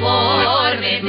favor, me